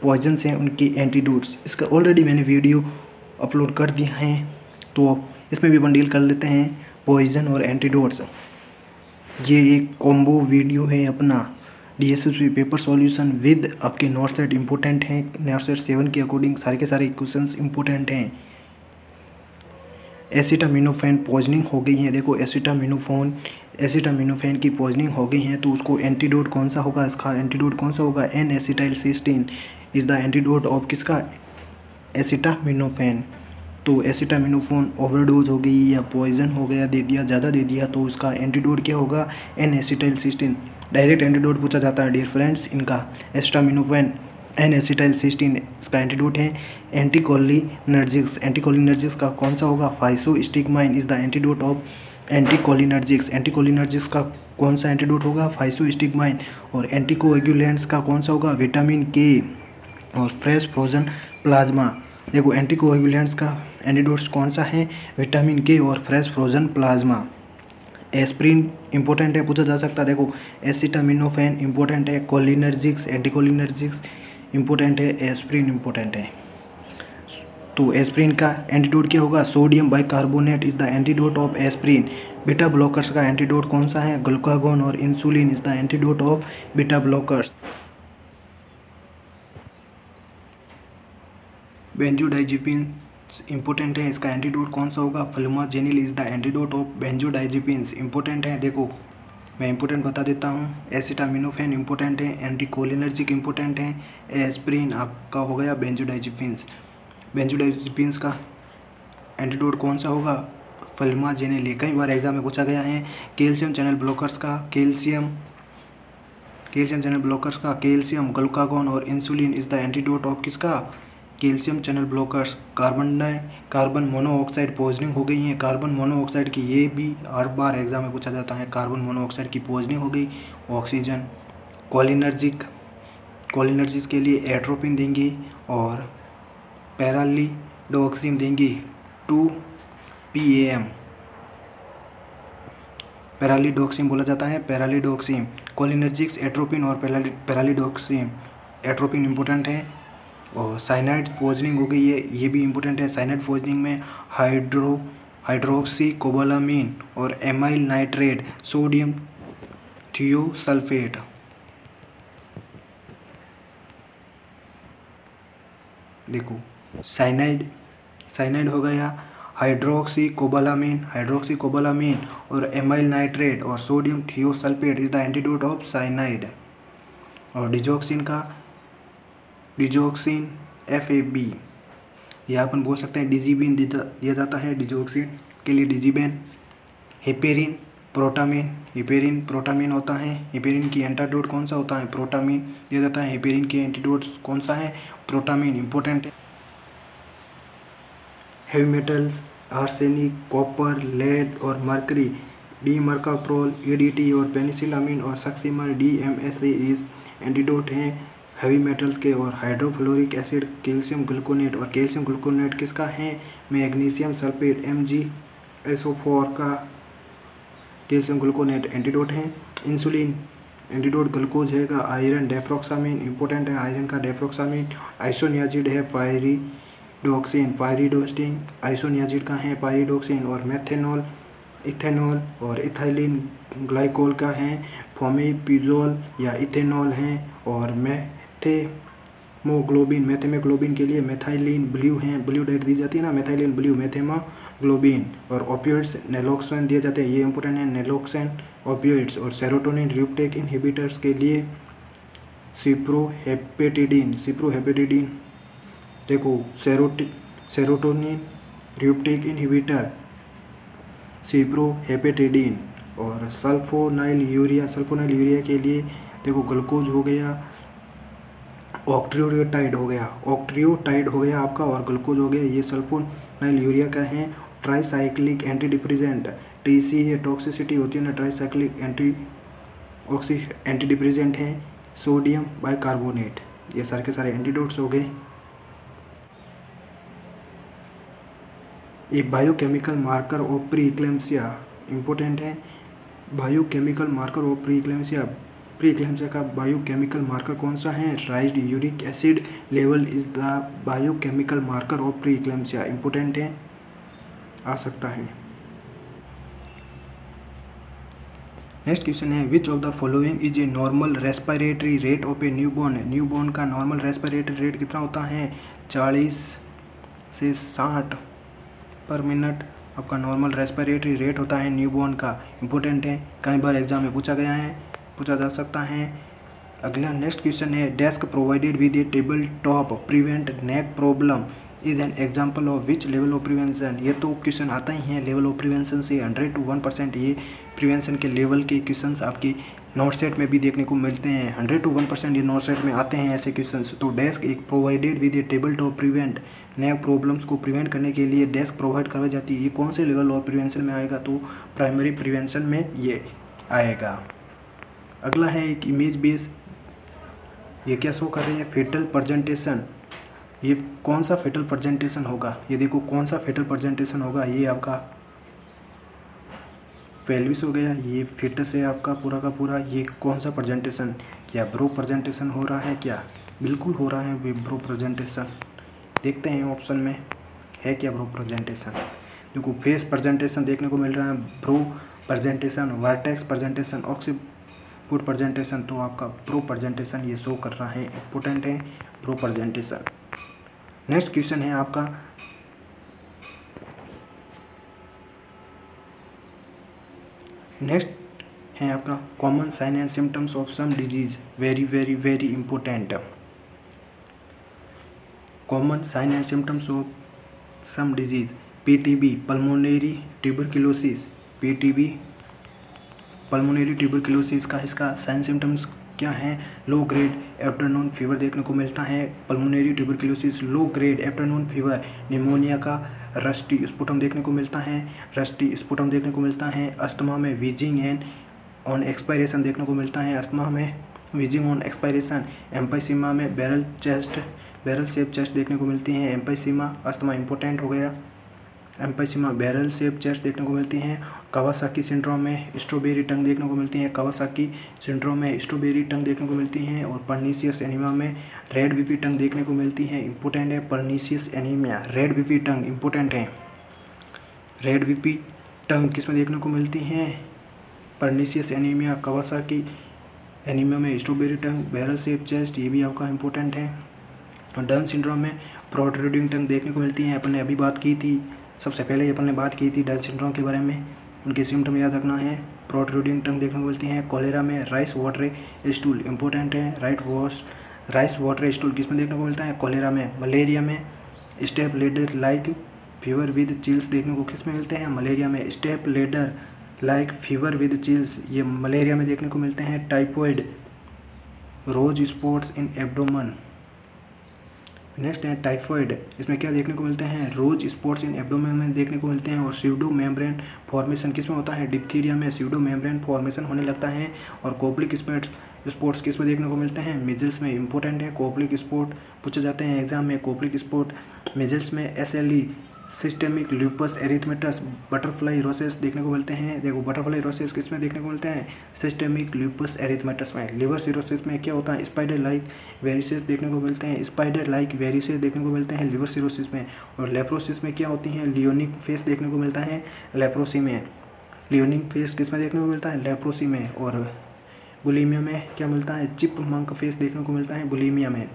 पॉइजन्स हैं, उनकी एंटीडोट्स इसका ऑलरेडी मैंने वीडियो अपलोड कर दिया है। तो इसमें भी अपन डील कर लेते हैं पॉइजन और एंटीडोट्स ये एक कॉम्बो वीडियो है अपना। डी पेपर सॉल्यूशन विद आपके नॉर्थ सेट इंपॉर्टेंट हैं नॉर्थ सेट सेवन के अकॉर्डिंग सारे के सारे क्वेश्चन इंपॉर्टेंट हैं। एसिटामिनोफेन पॉइजनिंग हो गई है, देखो एसिटामिनोफोन एसिटामिनोफेन की पॉइजनिंग हो गई है तो उसको एंटीडोट कौन सा होगा? इसका एंटीडोट कौन सा होगा? N acetyl cysteine is the antidote of किसका? एसिटामिनोफेन तो एसिटामिनोफोन ओवरडोज हो गई या पॉइजन हो गया, दे दिया, ज़्यादा दे दिया तो उसका एंटीडोट क्या होगा? N acetyl cysteine direct antidote पूछा जाता है डियर फ्रेंड्स इनका एस्टामिनोफेन एन एसिटाइल सिस्टीन इसका एंटीडोट है। एंटीकोलिनर्जिक्स एंटीकोलिनर्जिक्स का कौन सा होगा? Physostigmine is the antidote of anticholinergics anticholinergics का कौन सा एंटीडोट होगा? फाइसो स्टिकमाइन और एंटीकोएगुलेंट्स का कौन सा होगा? विटामिन के और फ्रेश फ्रोजन प्लाज्मा देखो एंटीकोएगुलेंट्स का एंटीडोट्स कौन सा है? विटामिन के और fresh frozen plasma aspirin important है, पूछा जा सकता है। देखो, एसिटामिनोफेन इंपॉर्टेंट है, कोलिनर्जिक्स, एंटीकोलिनर्जिक्स इंपॉर्टेंट है, एस्प्रिन इंपॉर्टेंट है। तो एस्प्रिन का एंटीडोट क्या होगा? Sodium bicarbonate is the antidote of aspirin. Beta blockers का एंटीडोट कौन सा है? ग्लूकागोन और insulin is the antidote of beta blockers. Benzodiazepine important है, इसका एंटीडोट कौन सा होगा? Flumazenil is the antidote of benzodiazepines important है, देखो, मैं इंपॉर्टेंट बता देता हूँ। एसिटामिनोफेन इंपॉर्टेंट है एंटीकोलिनर्जिक इंपॉर्टेंट है एस्प्रिन आपका हो गया बेंजोडाइजिपिन्स बेंजोडाइजिपिन्स का एंटीडोट कौन सा होगा? फ्लूमाजेनिल कई बार एग्ज़ाम में पूछा गया है कैल्शियम चैनल ब्लॉकर्स का कैल्शियम कैल्शियम चैनल ब्लॉकर्स का कैल्शियम ग्लूकागोन और insulin is the antidote of किसका? Calcium channel blockers, carbon die, carbon monoxide poisoning हो गई है। कार्बन मोनोऑक्साइड की ये भी हर बार एग्ज़ाम में पूछा जाता है, कार्बन मोनोऑक्साइड की पॉइजनिंग हो गई, ऑक्सीजन, कॉलिनर्जिक, कोलिनर्जिस के लिए एट्रोपिन देंगे और पैरालीडोक्सिम देंगे, टू पी एम पैरालीडोक्सिम बोला जाता है पैरालीडोक्सिम कोलिनर्जिक्स, एट्रोपिन और पैरालीडोक्सिम एट्रोपिन इंपॉर्टेंट है। और साइनाइड पोजनिंग हो गई है, ये भी इम्पोर्टेंट है। साइनाइड पोजनिंग में हाइड्रो हाइड्रोक्सी कोबालामीन और एमाइल नाइट्रेट सोडियम थियोसल्फेट देखो साइनाइड साइनाइड हो गया हाइड्रोक्सी कोबालामीन हाइड्रोक्सी कोबालामीन और एमाइल नाइट्रेट और sodium thiosulfate is the antidote of cyanide और डिजोक्सिन का डिजोक्सिन एफ़ ए बी या अपन बोल सकते हैं डिजीबिन दिया जाता है। डिजोक्सिन के लिए Digibind, heparin, protamine. Heparin, protamine होता है। हिपेरिन की एंटाडोट कौन सा होता है? प्रोटामिन दिया जाता है। हिपेरिन के एंटीडोट्स कौन सा है? प्रोटामिन इंपॉर्टेंट है heavy metals arsenic copper lead और mercury dimercaprol E D T और पेनिसिलामिन और succimer D M S S antidote हैं। हैवी मेटल्स के और हाइड्रोफ्लोरिक एसिड कैल्शियम ग्लूकोनेट और कैल्शियम ग्लूकोनेट किसका है? मैग्नीशियम सल्फेट एम जी का कैल्शियम ग्लूकोनेट एंटीडोट है। इंसुलिन एंटीडोट ग्लूकोज है का आयरन डेफ्रोक्सामिन इंपॉर्टेंट है आयरन का डेफ्रोक्सामिन आइसोनियाजिड है पायरीडोक्सिन पायरीडोस्टिन आइसोनियाजिड का है पायरीडोक्सिन और मेथेनॉल इथेनॉल और इथाइलिन ग्लाइकोल का है। फोमीपिजोल या इथेनॉल हैं और मेथेमोग्लोबिन मेथेमोग्लोबिन के लिए मेथाइलिन ब्लू हैं। ब्लू डेट दी जाती है ना, मेथाइलिन ब्लू, मेथेमोग्लोबिन और ओपियोइड्स नेलोक्सन दिए जाते हैं। ये इंपॉर्टेंट है नेलोक्सन ओपियोइड्स और सेरोटोनिन रिप्टेक इनहिबिटर्स के लिए सिप्रोहेपेटिडिन सिप्रोहेपेटिडिन देखो sero serotonin reuptake inhibitor cyproheptadine और सल्फोनाइल यूरिया सल्फोनाइल यूरिया के लिए देखो ग्लूकोज हो गया ऑक्ट्रियोटाइड हो गया। ऑक्ट्रियोटाइड हो गया आपका, और ग्लूकोज हो गया, ये सल्फोनाइल यूरिया का है। Tricyclic antidepressant T C ये टॉक्सिसिटी होती है ना tricyclic anti oxy antidepressant है। सोडियम बाइकार्बोनेट, ये सारे के सारे एंटीडोट्स हो गए। एक biochemical marker of pre eclampsia important है। Biochemical marker of pre eclampsia pre eclampsia का बायोकेमिकल मार्कर कौन सा है? Rise uric acid level is the biochemical marker of pre eclampsia important है? आ सकता है। नेक्स्ट क्वेश्चन है which of the following is a normal respiratory rate of a newborn newborn का नॉर्मल रेस्पिरेटरी रेट कितना होता है? चालीस से साठ पर मिनट आपका नॉर्मल रेस्पिरेटरी रेट होता है न्यूबॉर्न का। इम्पोर्टेंट है? कई बार एग्ज़ाम में पूछा गया है। पूछा जा सकता है। अगला नेक्स्ट क्वेश्चन है desk provided with a table top prevent neck problem is an example of which level of prevention ये तो क्वेश्चन आता ही है लेवल ऑफ़ प्रिवेंशन से हंड्रेड टू वन परसेंट ये प्रिवेंशन के लेवल के क्वेश्चन आपके नोट सेट में भी देखने को मिलते हैं। हंड्रेड टू वन परसेंट ये नोट सेट में आते हैं ऐसे क्वेश्चन तो डेस्क एक provided with a table top prevent नए प्रॉब्लम्स को प्रिवेंट करने के लिए डेस्क प्रोवाइड करवाई जाती है। ये कौन से लेवल ऑफ़ प्रिवेंशन में आएगा? तो प्राइमरी प्रिवेंशन में ये आएगा। अगला है एक इमेज बेस ये क्या शो कर रही है? फेटल प्रजेंटेशन ये कौन सा फेटल प्रजेंटेशन होगा? ये देखो कौन सा फेटल प्रजेंटेशन होगा? ये आपका फेलविस हो गया, ये फेटस है आपका पूरा का पूरा। ये कौन सा प्रजेंटेशन क्या ब्रो प्रजेंटेशन हो रहा है क्या? बिल्कुल हो रहा है वे ब्रो प्रजेंटेशन देखते हैं ऑप्शन में, है क्या ब्रो प्रेजेंटेशन देखो फेस प्रेजेंटेशन देखने को मिल रहा है brow presentation vertex presentation occiput presentation तो आपका प्रो प्रेजेंटेशन ये शो कर रहा है इम्पोर्टेंट है प्रो प्रेजेंटेशन नेक्स्ट क्वेश्चन है आपका नेक्स्ट है आपका common sign and symptoms of some disease very very very important common sign and symptoms of some disease ptb pulmonary tuberculosis ptb pulmonary tuberculosis का इसका साइन सिम्टम्स क्या हैं? लो grade afternoon fever देखने को मिलता है। Pulmonary tuberculosis low grade afternoon fever pneumonia का rusty sputum देखने को मिलता है। रस्टी स्पुटम देखने को मिलता है। अस्थमा में वीजिंग एंड ऑन एक्सपायरेशन देखने को मिलता है। अस्थमा में वीजिंग ऑन एक्सपायरेशन एम्पाइसीमा में barrel chest barrel shape chest देखने को मिलती है। एम्पाइसीमा अस्थमा इंपॉर्टेंट हो गया। एम्पाइसीमा बैरल सेप चेस्ट देखने को मिलती हैं, कवासाकी सिंड्रोम में स्ट्रॉबेरी टंग देखने को मिलती हैं, कवासाकी सिंड्रोम में स्ट्रॉबेरी टंग देखने को मिलती हैं और परनीसियस एनीमिया में रेड विपी टंग देखने को मिलती हैं। इंपॉर्टेंट है pernicious anaemia, red beefy tongue important है। रेड विपी टंग किसमें देखने को मिलती हैं? परनीसियस एनीमिया, कवासाकी एनीमिया में strawberry tongue, barrel shape chest, ये भी आपका इंपॉर्टेंट है। डन सिंड्रोम में प्रोट्रूडिंग टंग देखने को मिलती है, अपन अभी बात की थी। सबसे पहले अपन ने बात की थी डन सिंड्रोम के बारे में। उनके सिम्टम याद रखना है। प्रोट्रूडिंग टंग देखने को मिलती है। कोलेरा में राइस वाटर स्टूल इंपॉर्टेंट है। Right wash rice water stool किसमें देखने को मिलता है? कोलेरा में। मलेरिया में। Step ladder like fever with chills देखने को किसमें मिलते हैं? मलेरिया में। Step ladder like fever with chills ये मलेरिया में देखने को मिलते हैं। Typhoid rose spots in abdomen next है टाइफॉइड इसमें क्या देखने को मिलते हैं? रोज स्पॉट्स इन एब्डोमेन में देखने को मिलते हैं और सीडो मेम्ब्रेन फॉर्मेशन किसमें होता है? डिप्थीरिया में सीडो मेम्ब्रेन फॉर्मेशन होने लगता है और कोपलिक स्पेट्स स्पोर्ट्स किसमें देखने को मिलते हैं? मिजल्स में इंपॉर्टेंट है। कोपलिक स्पोर्ट पूछे जाते हैं एग्ज़ाम में। कोपलिक स्पोर्ट मिजल्स में S L E systemic lupus erythematosus butterfly rashes देखने को मिलते हैं। देखो बटरफ्लाई रोसेस किसमें देखने को मिलते हैं? सिस्टेमिक ल्यूपस एरिथमेटस में। लिवर सिरोसिस में क्या होता है? स्पाइडर लाइक वेरिसेस देखने को मिलते हैं। स्पाइडर लाइक वेरिसेस देखने को मिलते हैं लिवर सिरोसिस में। और लेप्रोसिस में क्या होती हैं? लियोनिक फेस देखने को मिलता है लेप्रोसी में। लियोनिक फेस किसमें देखने को मिलता है? लेप्रोसी में। और बुलीमिया में क्या मिलता है? चिप मंक फेस देखने को मिलता है बुलीमिया में।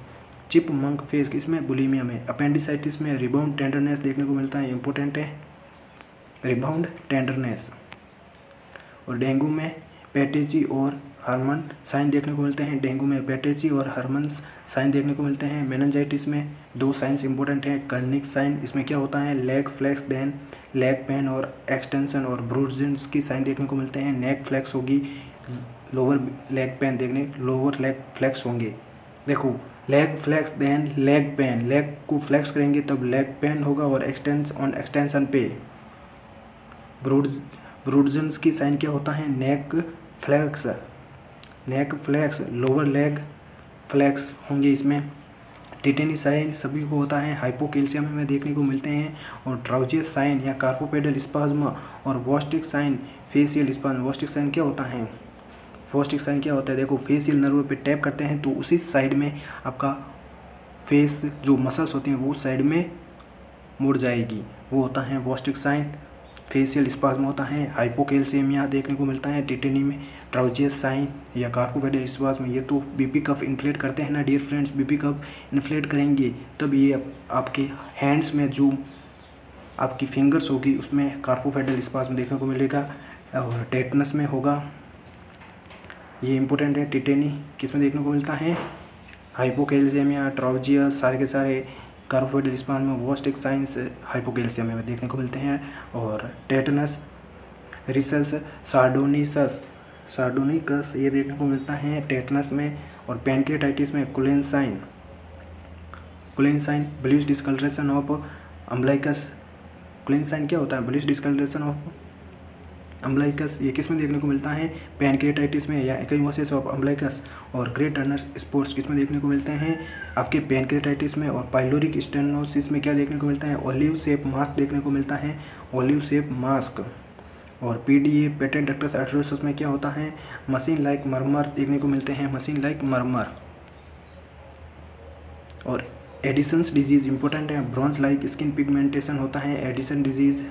चिप मंक फेस किसमें बुलीमिया में, अपेंडिसाइटिस में रिबाउंड टेंडरनेस देखने को मिलता है, इंपॉर्टेंट है। Rebound tenderness. और डेंगू में पेटेची और हार्मन साइन देखने को मिलते हैं। डेंगू में पेटेची और हार्मन साइन देखने को मिलते हैं। मेनजाइटिस में दो साइंस इंपॉर्टेंट हैं, कर्निक साइन, इसमें क्या होता है? Leg flex, then leg pain और एक्सटेंशन और ब्रूजेंस की साइन देखने को मिलते हैं। नेक फ्लैक्स होगी, लोअर लेग पेन देखने, लोअर लेग फ्लैक्स होंगे। देखो leg flex then leg pain leg को फ्लैक्स करेंगे तब लेग पेन होगा और एक्सटेंस ऑन एक्सटेंशन पे। ब्रूड्स ब्रूडजन्स की साइन क्या होता है? Neck flex neck flex lower leg flex होंगे इसमें। टिटेनी साइन सभी को होता है। हाइपोकेल्शियम में देखने को मिलते हैं। और ट्राउजियस साइन या कार्पोपेडल स्पाज्म और Chvostek sign facial spasm Chvostek sign क्या होता है? वॉस्टिक साइन क्या होता है? देखो फेसियल नर्व पे टैप करते हैं तो उसी साइड में आपका फेस जो मसल्स होती हैं, वो साइड में मुड़ जाएगी। वो होता है वॉस्टिक साइन। फेशियल स्पाज्म होता है हाइपोकेल्सियमिया देखने को मिलता है टिटेनी में ट्राउजियस साइन या कार्पोवेडल स्पाज्म ये तो बीपी कफ इन्फ्लेट करते हैं ना dear friends BP cuff inflate करेंगे, तब ये आपके हैंड्स में जो आपकी फिंगर्स होगी, उसमें कार्पोवेडल स्पाज्म देखने को मिलेगा और टेटनस में होगा। ये इंपॉर्टेंट है टिटेनी किसमें देखने को मिलता है? हाइपोकेल्सियमिया ट्राउजियस सारे के सारे कार्बोहाइड्रेट स्पान में वोस्टिक साइंस हाइपोकेल्सियम में देखने को मिलते हैं। और टेटनस रिसस सार्डोनिसस सार्डोनिकस ये देखने को मिलता है टेटनस में। और पेनकेटाइटिस में Cullen sign Cullen sign bluish discoloration of umbilicus Cullen sign क्या होता है? ब्लिश डिस्कलरेशन ऑफ़ अम्बलाइकस ये किसमें देखने को मिलता है? पैनक्रेटाइटिस में या एक्मोसिस ऑफ़ अम्बलाइकस और ग्रेट टर्नर स्पोर्ट्स किसमें देखने को मिलते हैं? आपके पैनक्रेटाइटिस में और पाइलोरिक स्टेनोसिस में क्या देखने को मिलता है? ओलिव सेप मास्क देखने को मिलता है। Olive shape mask. और P D A patent ductus arteriosus में क्या होता है? मशीन लाइक मरमर देखने को मिलते हैं। Machine like murmur. और एडिसन्स डिज़ीज़ इंपॉर्टेंट है। ब्रॉन्स लाइक स्किन पिगमेंटेशन होता है। Addison disease.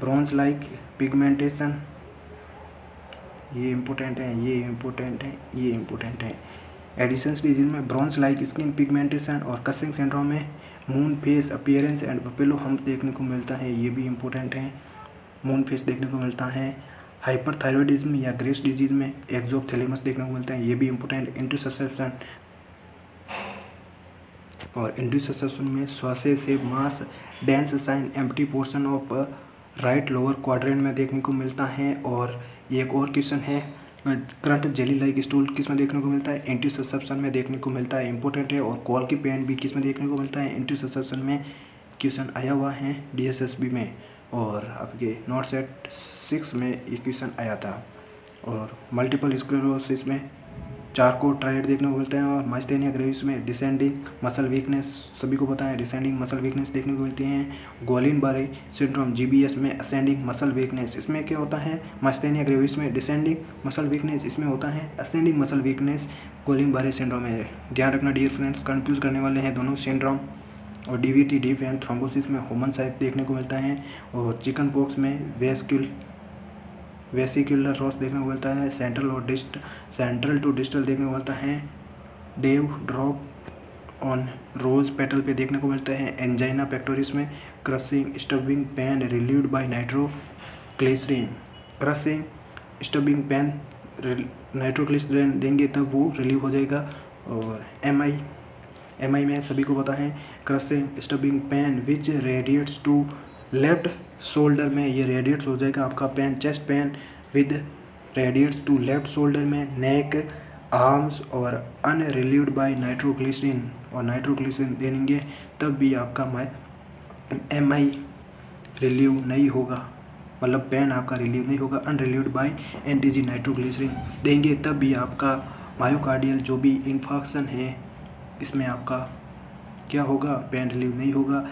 Bronze like, pigmentation, ये इम्पोर्टेंट है, ये इम्पोर्टेंट है, ये इम्पोर्टेंट है। एडिशंस डिज़ीज़ में ब्रॉन्ज लाइक स्किन पिगमेंटेशन और कसिंग सिंड्रोम में moon face appearance and buffalo हम देखने को मिलता है, ये भी इम्पोर्टेंट है। मून फेस देखने को मिलता है। हाइपर हाइपरथायरॉयडिज्म या ग्रेस डिज़ीज़ में एक्जोथेलेमस देखने को मिलता है, ये भी इम्पोर्टेंट इंटरसेप्शन और इंटरसेप्शन में स्वास्थ्य से mass dance sign empty portion of right lower quadrant में देखने को मिलता है और एक और क्वेश्चन है करंट जेली लाइक स्टूल किसमें देखने को मिलता है एंटी सब्सप्शन में देखने को मिलता है, इंपॉर्टेंट है और कॉल की पेन भी किसमें देखने को मिलता है एंटी सब्सप्शन में क्वेश्चन आया हुआ है डीएसएसबी में और आपके नॉट सेट सिक्स में ये क्वेश्चन आया था और मल्टीपल स्क्लेरोसिस में चार को ट्राइड देखने को मिलते हैं और माइस्थेनिया ग्रेविस में डिसेंडिंग मसल वीकनेस, सभी को है, डिसेंडिंग मसल वीकनेस देखने को मिलती हैं। गोलिन बारे सिंड्रोम जीबीएस में असेंडिंग मसल वीकनेस, इसमें क्या होता है? माइस्थेनिया ग्रेविस में डिसेंडिंग मसल वीकनेस, इसमें होता है ascending muscle weakness. गोलिन Barre syndrome है। ध्यान रखना डियर फ्रेंड्स कन्फ्यूज़ करने वाले हैं दोनों सिंड्रोम और D V T D and thrombosis में होमन साइट देखने को मिलता है और चिकन पॉक्स में वेस्क्यूल वेसिकुलर रॉस देखने को मिलता है सेंट्रल और डिस्ट सेंट्रल टू डिस्टल देखने को मिलता है। Dew drop on rose petal पे देखने को मिलता है। एंजाइना पेक्टोरिस में crushing stabbing pain relieved by nitroglycerin crushing stabbing pain nitroglycerin देंगे तब वो रिलीव हो जाएगा। और एम आई एम आई में सभी को पता है। Crushing stabbing pain which radiates to left shoulder में ये रेडिएट्स हो जाएगा, आपका pain chest pain with radiates to left shoulder में नेक आर्म्स और अनरिलीव्ड बाय नाइट्रोग्लिसरीन और नाइट्रोग्लिसरीन देंगे, तब भी आपका माई एम आई रिलीव नहीं होगा। मतलब पेन आपका रिलीव नहीं होगा unrelieved by N T G nitroglycerin देंगे, तब भी आपका मायोकार्डियल जो भी इन्फॉक्शन है, इसमें आपका क्या होगा? पेन रिलीव नहीं होगा।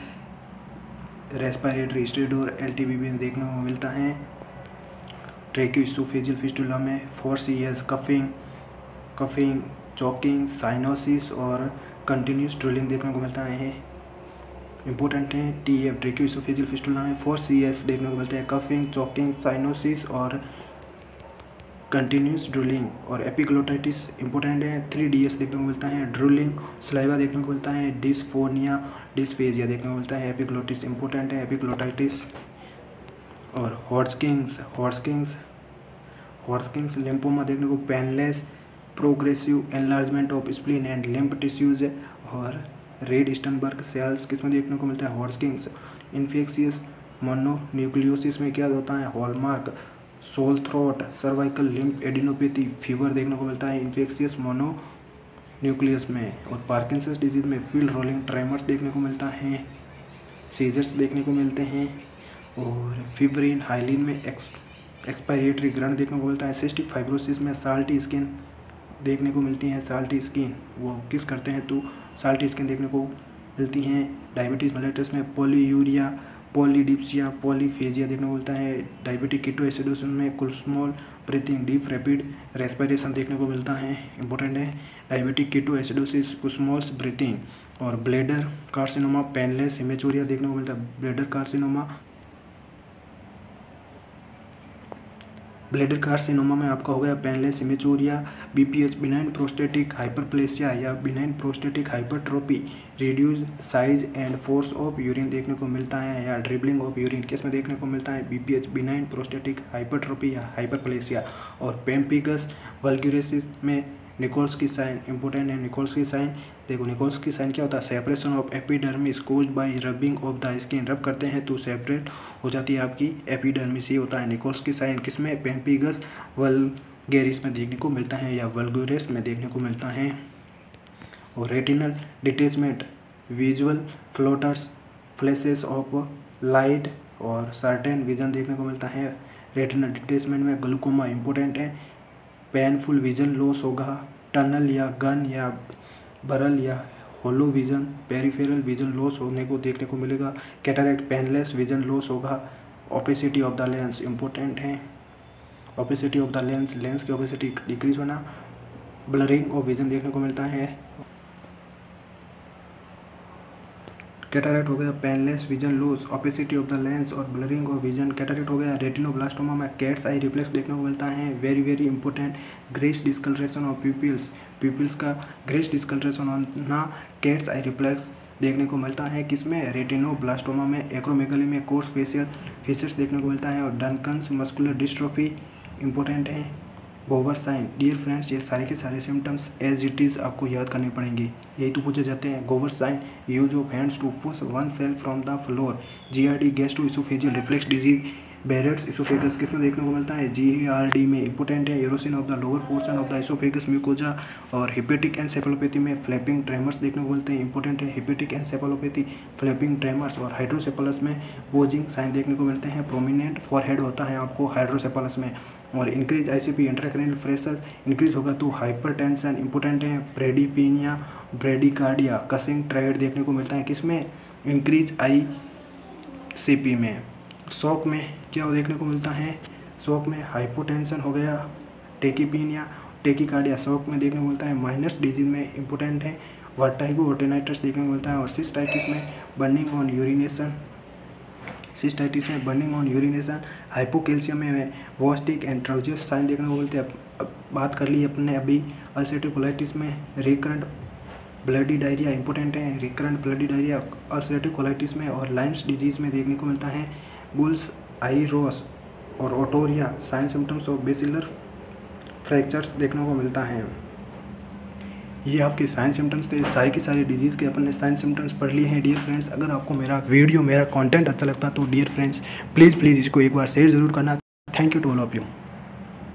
रेस्पायरेटरी स्टेडोर एल टी में देखने को मिलता है। ट्रेक्यूसोफेजियल फिस्टुला में four C's coughing coughing choking cyanosis और कंटिन्यूस ड्रिलिंग देखने को मिलता है। इंपॉर्टेंट है टी एफ़ ट्रेक्यूसोफेजियल फिस्टुला में फोर सी एस देखने को मिलता है। कफिंग चौकिंग साइनोसिस और कंटिन्यूस ड्रिलिंग और एपिग्लोटाइटिस इंपॉर्टेंट है। थ्री डी एस देखने को मिलता है, ड्रिलिंग स्लाइवा देखने को मिलता है डिसफोनिया डिसफेजिया देखने को मिलता है एपिग्लोटिस इंपॉर्टेंट है एपिग्लोटाइटिस और हॉर्सकिंग्स हॉर्सकिंग्स हॉर्सकिंग्स लिम्पोमा देखने को painless progressive enlargement of spleen and lymph tissues और रेड स्टनबर्ग सेल्स किसमें देखने को मिलता है? हॉर्सकिंग्स इन्फेक्शियस मोनोन्यूक्लियोसिस में क्या होता है hallmark sore throat, cervical lymph adenopathy, fever देखने को मिलता है इन्फेक्शियस मोनो न्यूक्लियस में और पार्किंसंस डिज़ीज़ में पिल रोलिंग ट्रेमर्स देखने को मिलता है, सीजर्स देखने को मिलते हैं और फिब्रिन, हाइलिन में एक्स, एक्सपायरेटरी ग्रंथ देखने को मिलता है, सिस्टिक फाइब्रोसिस में साल्टी स्किन देखने को मिलती है, साल्टी स्किन, वो किस करते हैं तो साल्टी स्किन देखने को मिलती हैं, डायबिटीज़, मेलेटस में पोलीयूरिया पॉलीडिप्सिया, पॉलीफेजिया देखने को मिलता है। डायबिटिक किटो एसिडोसिस में Kussmaul breathing, deep rapid respiration देखने को मिलता है। इंपॉर्टेंट है, diabetic keto acidosis Kussmaul's breathing और ब्लेडर कार्सिनोमा, पेनलेस, हिमेचोरिया देखने को मिलता है। ब्लेडर कार्सिनोमा ब्लेडर कार्सिनोमा में आपका हो गया painless hematuria BPH benign prostatic hyperplasia या benign prostatic hypertrophy reduce size and force of urine देखने को मिलता है या ड्रिबलिंग ऑफ़ यूरिन किसमें देखने को मिलता है? बीपीएच बिनाइन प्रोस्टेटिक हाइपरट्रोपी या हाइपरप्लेसिया और पेम्पिगस वल्ग्यूरेसिस में निकोल्स की साइन इंपॉर्टेंट है निकोल्स की साइन देखो निकोल्स की साइन क्या होता है? Separation of epidermis caused by rubbing of the skin rub करते हैं तो सेपरेट हो जाती है आपकी एपिडर्मिस ये होता है निकोल्स की साइन किसमें? पेम्पिगस वलगेरिस में देखने को मिलता है या वलगोरेस में देखने को मिलता है। और retinal detachment visual floaters flashes of light और सर्टेन विजन देखने को मिलता है। रेटिनल डिटेचमेंट में ग्लूकोमा इंपॉर्टेंट है। पेनफुल विजन लॉस होगा। टनल या गन या बरल या hollow vision peripheral vision loss होने को देखने को मिलेगा। कैटरेक्ट पेनलेस विजन लॉस होगा। Opacity of the lens important है। Opacity of the lens lens की ओपेसिटी डिक्रीज होना। ब्लरिंग ऑफ़ विजन देखने को मिलता है। कैटारेक्ट हो गया painless vision loss opacity of the lens और ब्लरिंग ऑफ़ विजन कैटारेट हो गया रेटिनोब्लास्टोमा में कैट्स आई रिफ्लेक्स देखने को मिलता है. Very very important grey's discolouration of pupils pupils का ग्रेस डिस्कलरेशन होना कैट्स आई रिफ्लेक्स देखने को मिलता है. किसमें? रेटिनोब्लास्टोमा में एक्रोमेगली में कोर्स फेशियल फीचर्स देखने को मिलता है और डनकन्स मस्कुलर डिस्ट्रोफी इंपॉर्टेंट है. गोवर साइन डियर फ्रेंड्स ये सारे के सारे सिम्टम्स एज इट इज़ आपको याद करने पड़ेंगे। यही तो पूछे जाते हैं। Gower sign use of hands to force one self from the floor G R D gastro-oesophageal reflux disease Barrett's oesophagus किसमें देखने को मिलता है? जी आर डी में इंपोर्टेंट है erosion of the lower portion of the oesophagus mucosa और hepatic encephalopathy में flapping tremors देखने को मिलते हैं। इंपोर्टेंट है हिपेटिक एनसेफलोपैथी फ्लैपिंग ट्रेमर्स और हाइड्रोसेपलस में बोजिंग साइन देखने को मिलते हैं। प्रोमिनेंट फॉरहेड होता है आपको हाइड्रोसेपलस में और increase ICP intracranial pressure increase होगा तो हाइपर टेंशन इंपोर्टेंट है। ब्रेडीपीनिया ब्रेडिकार्डिया कसिंग ट्राइड देखने को मिलता है किसमें? इंक्रीज आई सी पी में। शॉक में क्या देखने को मिलता है? शॉक में हाइपोटेंशन हो गया टेकीपीनिया टेकीकार्डिया शॉक में देखने को मिलता है माइनस डिज़ीज़ में इंपोर्टेंट है वर्टाइगो ऑर्टेनाइटस देखने को मिलता है, और सिस्टाइटिस में बर्निंग ऑन यूरिनेशन सिस्टाइटिस में बर्निंग ऑन यूरिनेशन हाइपोकेल्शियम में वॉस्टिक एंड ट्राउजियस साइन देखने को मिलते हैं। अब बात कर ली अपने अभी अल्सेटिकोलाइटिस में रिकरेंट ब्लडी डायरिया इंपॉर्टेंट है recurrent bloody diarrhoea ulcerative colitis में और लाइम्स डिज़ीज़ में देखने को मिलता है। बुल्स आईरोस और otorrhoea sign symptoms of basilar fractures देखने को मिलता है। ये आपके साइंस सिम्टम्स थे। सारी की सारी डिज़ीज़ के अपन ने साइंस सिम्टम्स पढ़ लिए हैं। डियर फ्रेंड्स अगर आपको मेरा वीडियो मेरा कंटेंट अच्छा लगता तो डियर फ्रेंड्स प्लीज़ प्लीज़ इसको एक बार शेयर ज़रूर करना। Thank you to all of you